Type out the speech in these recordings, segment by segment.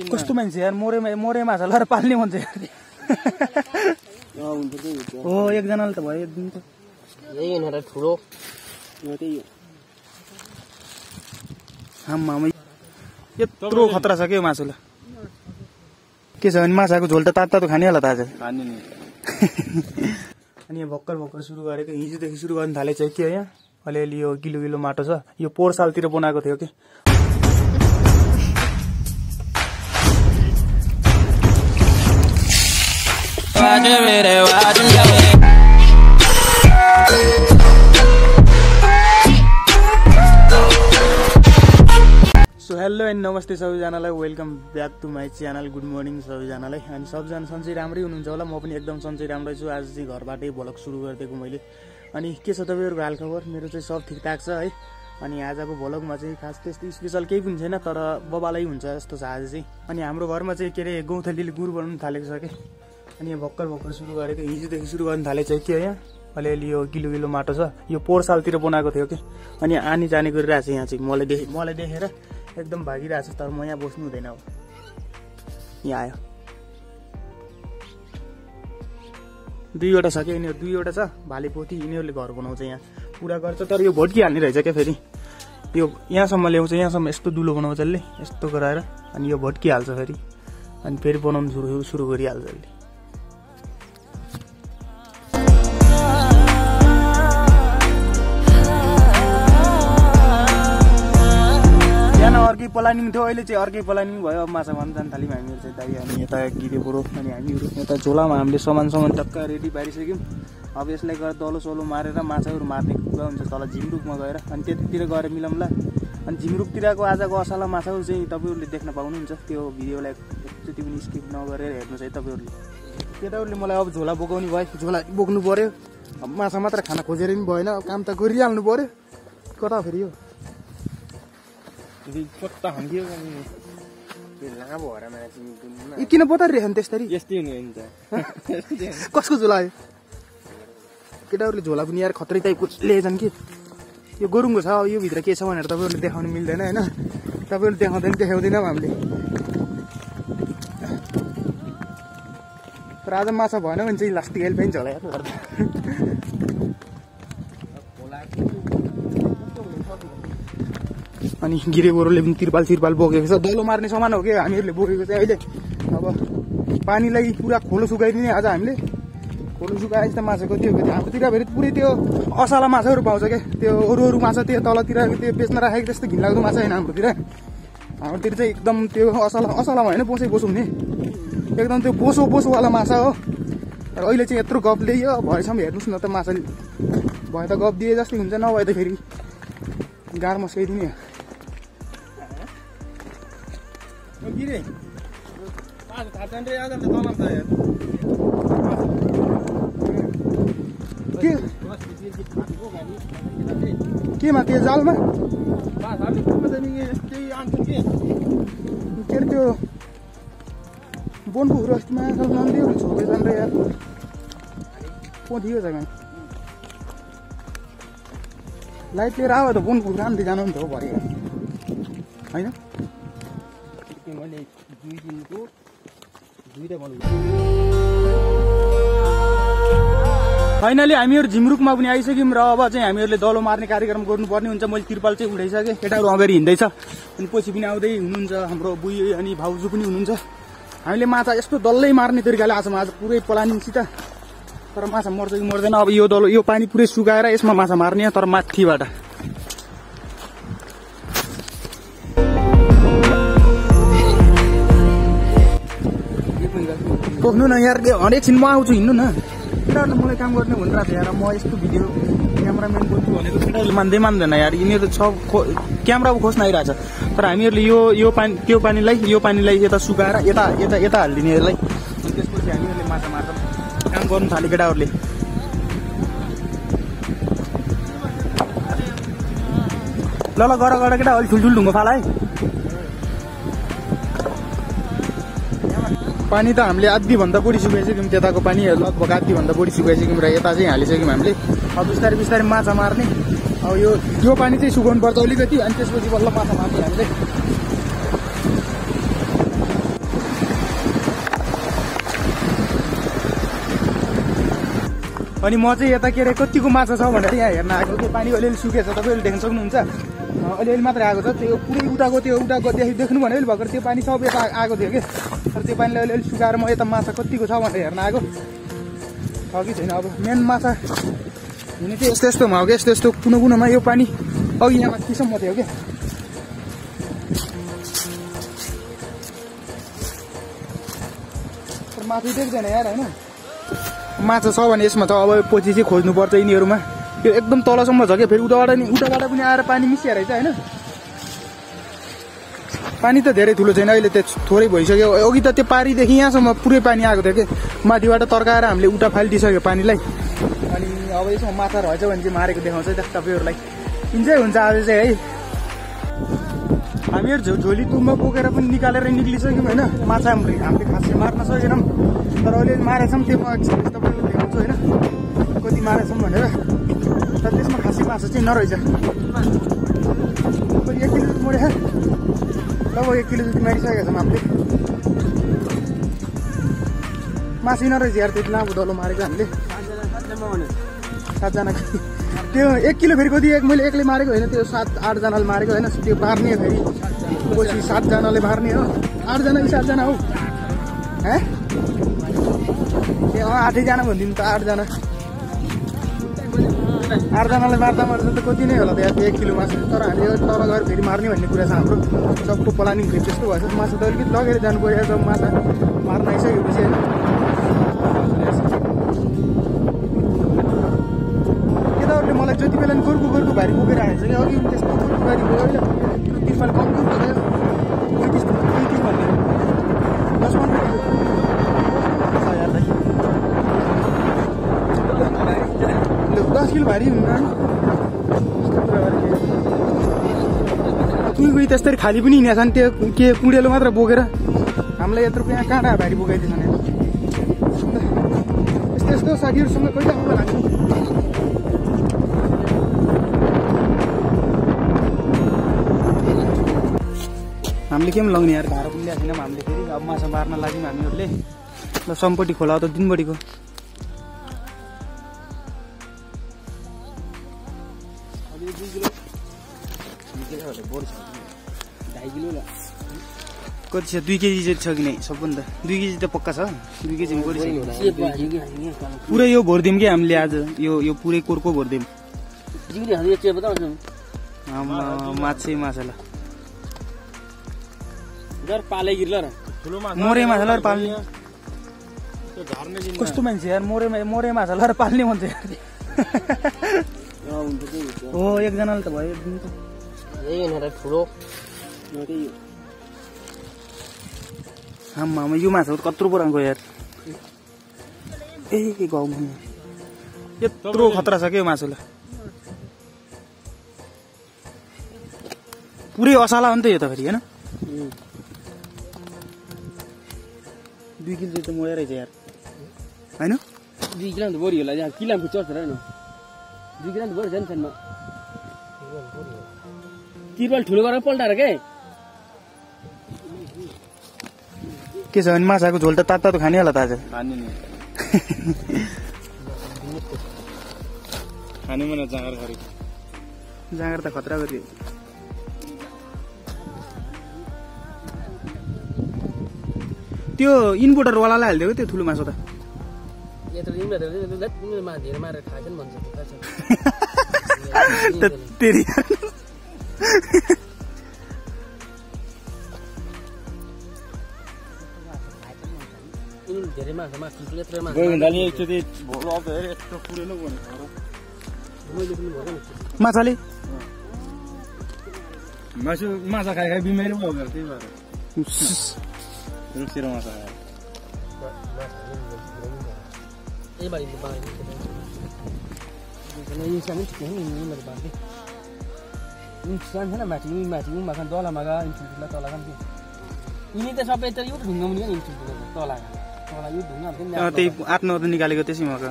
कस्तो मान्छे यार मरे मरे माछा लगाएर पाल्ने मान्छे हो एकजनाले त भयो एक दिन त। ठुलो। आम्मा यत्रो खतरा छ क्या मासुलाई? के छ भने माछाको झोल त तातो तातो खाने होला त आज? अनि यहाँ भर्खर भर्खर सुरु गरेको हिजोदेखि सुरु गर्नु थालेको छ के यहाँ? अलिअलि यो किलो किलो माटो छ। यो पोहोर सालतिर बनाएको थियो कि? सो हेलो एन्ड नमस्ते सबैजनालाई. Welcome back to my channel good morning सबैजनालाई. अनि सबजना सन्चै राम्रै हुनुहुन्छ होला? म पनि एकदम सन्चै राम्रै छु. आज चाहिँ घरबाटै भ्लग सुरु गरिदिएको मैले. अनि के छ तपाईँहरूको हालखबर? मेरो चाहिँ सब ठिकठाक छ है? अनि आजको भ्लगमा चाहिँ खास त्यस्तो स्पेसल केही पनि छैन तर बबालै हुन्छ जस्तो छ आज चाहिँ। अनि हाम्रो घरमा चाहिँ के अरे गौँथलीले गुरु बनाउनु थालेको छ कि? अनि यहाँ भर्खर भर्खर सुरु गरेको हिजोदेखि सुरु गर्नु थालेको छ के यहाँ अलिअलि यो किलो किलो माटो छ। यो पोहोर सालतिर बनाएको थियो कि? अनि आनी जाने गरिरहेको छ यहाँ चाहिँ। मलाई देखे मलाई देखेर एकदम भागिरहेको छ तर म यहाँ बस्नु हुँदैन अब। यहाँ आयो। दुईवटा छ क्या यिनीहरू? दुईवटा छ। भाले पोथी यिनीहरूले घर बनाउँछ यहाँ। पुरा गर्छ तर यो भट्किहाल्ने रहेछ क्या फेरि? यो यहाँसम्म ल्याउँछ यहाँसम्म यस्तो दुलो बनाउँछ यसले यस्तो गराएर अनि यो भट्किहाल्छ फेरि। अनि फेरि बनाउनु सुरु सुरु गरिहाल्छ यसले अर्कै प्लानिङ थियो अहिले चाहिँ अर्कै प्लानिङ भयो। अब माछा मार्नु जानु थाल्यौँ हामीहरू चाहिँ दाइ अनि यता गिरे बुढो अनि हामीहरू यता झोलामा हामीले सामान सामान टक्क रेडी पारिसक्यौँ। अब यसलाई गएर दलो सोलो मारेर माछाहरू मार्ने कुरा हुन्छ तल झिमरुकमा गएर। अनि त्यतितिर गएर मिलाउँला अनि झिमरुकतिरको आजको असाला माछाहरू चाहिँ तपाईँहरूले देख्न पाउनुहुन्छ। त्यो भिडियोलाई जति पनि स्किप नगरेर हेर्नुहोस् है तपाईँहरूले। केटाहरूले मलाई अब झोला बोकाउने भयो झोला बोक्नु पऱ्यो अब माछा मात्र खाना खोजेर पनि भएन काम त गरिहाल्नु पऱ्यो कता फेरि यो लामो भएर किन बतारिरहेछ नि त्यसरी यस्तै हुने हुन्छ कसको झोला आयो केटाहरूले झोला पनि यार खत्रै टाइपको ल्याएछन् कि यो गोरुङको छ अब यो भित्र के छ भनेर तपाईँहरूले देखाउनु मिल्दैन होइन तपाईँहरूले देखाउँदैन देखाउँदैनौँ हामीले तर आज माछा भएन भने चाहिँ लास्टिक हेल्प पाइन्छ होला यार घर अनि गिरे गोरुले पनि तिरपाल तिरपाल बोकेको छ। दैलो मार्ने सामान हो कि? हामीहरूले बोकेको चाहिँ अहिले। अब पानीलाई पुरा खोलो सुकाइदिने आज हामीले। खोलो सुकाएपछि त माछा कति हो कति हाम्रोतिर फेरि पुरै त्यो असाला माछाहरू पाउँछ क्या त्यो अरू अरू माछा त्यो तलतिर त्यो बेच्न राखेको त्यस्तो घिनलाग्दो माछा होइन हाम्रोतिर। हाम्रोतिर चाहिँ एकदम त्यो असाला असालामा होइन बोसै बोसो हुने। एकदम त्यो बोसो बोसोवाला माछा हो। तर अहिले चाहिँ यत्रो गफ ल्याइयो। भएसम्म हेर्नुहोस् न त माछा भए त गफ दिए जस्तै हुन्छ नभए त फेरि गाह्रो मस्काइदिने गिरे के केमा त्यो जालमा के अरे त्यो बोनपुखुरो अस्ति माछा नदियो छोपेछ नि यार पोथियो जग्गा लाइट लिएर आयो त बोनपुखुरो आन्दै जानु नि त हो भरे होइन मैले दुई दिनको दुईवटा बनाउँछु फाइनली हामीहरू झिमरुकमा पनि आइसक्यौँ र अब चाहिँ हामीहरूले दलो मार्ने कार्यक्रम गर्नुपर्ने हुन्छ। मैले तिरपाल चाहिँ उठाइसकेँ। केटाहरू अगाडि हिँड्दैछ। अनि पछि पनि आउँदै हुनुहुन्छ हाम्रो बुई अनि भाउजू पनि हुनुहुन्छ। हामीले माछा यस्तो डल्लै मार्ने तरिकाले आज आज पुरै प्लानिङसित तर माछा मर्छ कि मर्दैन। अब यो दलो यो पानी पुरै सुकाएर यसमा माछा मार्ने तर माथिबाट। पोख्नु न यार हरेकछिन म आउँछु हिँड्नु न। केटाहरूले मलाई काम गर्ने भनिरहेको थियो यार म यस्तो भिडियो क्यामराम्यान बोल्छु भनेको केटाहरूले मान्दै मान्दैन यार यिनीहरू छ खो- क्यामेरा खोज्न आइरहेछ तर हामीहरूले यो यो पानी त्यो पानीलाई यो पानीलाई यता सुकाएर यता यता यता हालिदिने यसलाई अनि त्यसपछि हामीहरूले माछा मार्छौँ काम गर्नु थाल्यो केटाहरूले। ल ल गर गर केटा अलिक ठुल्ठुलो ढुङ्गो फाल है। पानी त हामीले आधीभन्दा बढी सुकाइसक्यौँ त्यताको पानी लगभग आधीभन्दा बढी सुकाइसक्यौँ र यता चाहिँ हालिसक्यौँ हामीले। अब बिस्तारै बिस्तारै माछा मार्ने। अब यो त्यो पानी चाहिँ सुकाउनु पर्छ अलिकति अनि त्यसपछि बल्ल माछा मार्ने हामीले। अनि म चाहिँ यता के अरे कतिको माछा छ भनेर यहाँ हेर्न आएको त्यो पानी अलिअलि सुकेछ तपाईँहरूले देख्न सक्नुहुन्छ। अलिअलि मात्रै आएको छ। त्यो पुरै उताको त्यो उताको देखि देख्नु भने अहिले भर्खर। त्यो पानी सब यता आएको थियो कि। तर त्यो पानीलाई अलिअलि सुकाएर म यता माछा कतिको छ भनेर हेर्न आएको। छ कि छैन अब। मेन माछा हुने चाहिँ यस्तो यस्तोमा हो कि यस्तो यस्तो कुनो कुनोमा यो पानी अघि यहाँ माथिसम्म थियो कि। माथि देख्दैन यार होइन। माछा छ भने यसमा त अब पछि चाहिँ खोज्नुपर्छ यिनीहरूमा। यो एकदम तलसम्म छ क्या? फेरि उताबाट नि उताबाट पनि आएर पानी मिसिया रहेछ होइन? पानी त धेरै ठुलो छैन अहिले त थोरै भइसक्यो। अघि त त्यो पारीदेखि यहाँसम्म पुरै पानी आएको थियो कि? माथिबाट तर्काएर हामीले उता फालिदिइसक्यो पानीलाई। अनि अब यसमा माछा रहेछ भने चाहिँ मारेको देखाउँछ है त तपाईँहरूलाई इन्जोय हुन्छ आज चाहिँ है। हामीहरू झो झोली तुममा बोकेर पनि निकालेर निक्लिसक्यौँ होइन? माछा हामीले हामीले खासै मार्न सकेनौँ। तर अहिले मारेछौँ त्यो म देखाउँछु होइन। कति मारेछौँ भनेर। तर त्यसमा खासै माछा चाहिँ नरहेछ। एक किलो जति मऱ्यो लगभग एक किलो जति मारिसकेका छौँ हामीले। मासु नरहेछ यार त्यति लामो दलो मारेको हामीले। सातजना। त्यो एक किलो फेरि कति एक मैले एक्लै मारेको होइन त्यो सात आठजनाले मारेको होइन त्यो मार्ने फेरि। पछि सातजनाले मार्ने हो। आठजना कि सातजना हौ? हे ए अँ आठैजना भनिदिनु त आठजना। आठजनाले मार्दा मार्दा त कति नै होला त्यो एक किलो मासु। तर हामी यो तल गएर फेरि मार्ने भन्ने कुरा छ हाम्रो। सबको प्लानिङ फेरि त्यस्तो भएछ। मासु त अलिकति लगेर जानु पऱ्यो सब माछा मार्न आइसकेपछि होइन केटाहरूले मलाई जति बेला नि गोर्खु गोर्खु भारी बोकेर आएछ कि अघि त्यस्तो गोर्खु भारी बोक्यो तिर्पाल कम्ती पैँतिस पैँतिस भन्ने। दस पन्ध्र दस किलो भारी हुन्न कोही कोही त्यस्तरी खाली पनि हिँडेको छ नि त्यो के कुँडेलो मात्र बोकेर। हामीलाई यत्रो यहाँ काँडा भारी बोकाइदिएछ नि। यस्तो यस्तो साथीहरूसँग कहिले आउनु हामीले के पनि लगाउने यार भाडा पनि ल्याएको छैनौँ हामीले फेरि। अब माछा मार्न लाग्यौँ हामीहरूले ल सम्पट्टि खोला हो त दिनबडीको कति छ दुई केजी चाहिँ छ कि नै? सबभन्दा। दुई केजी त पक्का छ। दुई केजी छ पुरै यो भरिदिउँ कि हामीले आज? यो यो पुरै कोरको भरिदिउँ। माछै माछालाई पालै गिर्ल र मोरे माछा लगाएर पाल्ने। कस्तो मान्छे यार? मोरे मोरे माछा लगाएर पाल्ने भन्छ यार। हो एकजनाले त भयो ठुलो। आम्मा यो माछा कत्रो पुरानो यार। ए गाउँमा यत्रो खतरा छ क्या मासुलाई? पुरै असाला हो नि त यो त फेरि होइन? दुई किलो त मोया रहेछ यार। होइन? दुई किलो त बढी होला किलोको चर्छ र न दुई किलो त बढी छ नि छेनमा तिरपाल ठुलो गरेर पल्टाएर के? के छ भने माछाको झोल त तातो खाने होला त आज? खाने मन जाँगर खरी जाँगर त खतरा गरी त्यो। इन्भर्टरवालालाई हालिदिएको त्यो ठुलो मासु त। यत्रो मारेर नि भन्छ धेरै माछा मासु यत्रो एकचोटि माछाले? मासु माछा खाइ खाइ बिमारी भयो त्यही भएर। माछा खायो यही बारी बाँड्यो यिनी सानो ठिकै हो नि यिनीहरू बाँड्दै यिनी सानो छैन माथि यिनी माथि यिनी माखा तल मागा ठुल्ठुला तल यिनी त सबै त यो ढुङ्गा मुनि ठुल्ठुलो तल तल यो ढुङ्गा नि त्यही आठ नौ निकालेको त्यसै मगा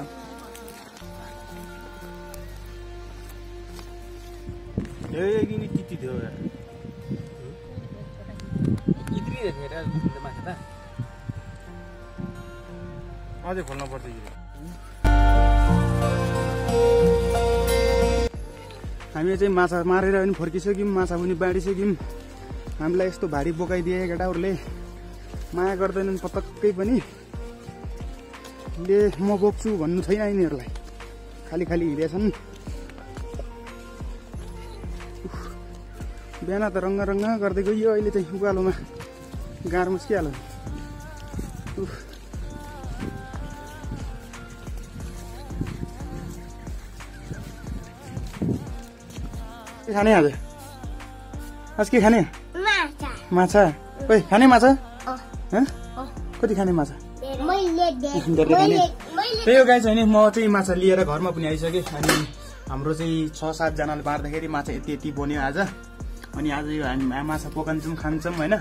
ए यिनी तिती थियो ठुल्ठुलो माछा त अझै खोल्न पर्छ हामी चाहिँ माछा मारेर पनि फर्किसक्यौँ माछा पनि बाँडिसक्यौँ। हामीलाई यस्तो भारी बोकाइदिए केटाहरूले। माया गर्दैनन् पटक्कै पनि। ले म बोक्छु भन्नु छैन यिनीहरूलाई। खाली खाली हिँडेछन्। बिहान त रङ्ग रङ्ग गर्दै गइयो अहिले चाहिँ उकालोमा गाह्रो मुस्किहाल्यो उफ। के खाने आज? आज के खाने? माछा। ओइ खाने माछा। कति खाने माछा? त्यही हो गाई छैन म चाहिँ माछा लिएर घरमा पनि आइसकेँ अनि हाम्रो चाहिँ छ सातजनाले बाँड्दाखेरि माछा यति यति बन्यो आज। अनि आज यो हामी माछा पकाउँछौँ खान्छौँ होइन।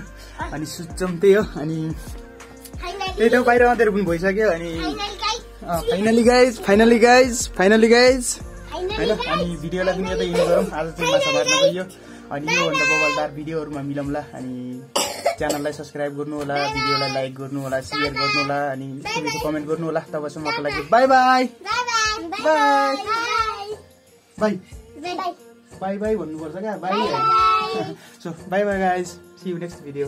अनि सुत्छौँ त्यही हो। अनि त्यही त बाहिर अँधेर पनि भइसक्यो अनि finally guys finally guys finally guys होइन? अनि भिडियोलाई पनि यता युज गरौँ। आज चाहिँ माछा मार्न गइयो। अनि योभन्दा बबलदार भिडियोहरूमा मिलाउँला अनि च्यानललाई सब्सक्राइब गर्नुहोला भिडियोलाई लाइक गर्नुहोला सेयर गर्नुहोला अनि कमेन्ट गर्नुहोला तपाईँसम्मको लागि bye bye. Bye. Bye bye भन्नुपर्छ क्या। Bye so bye bye guys see you next video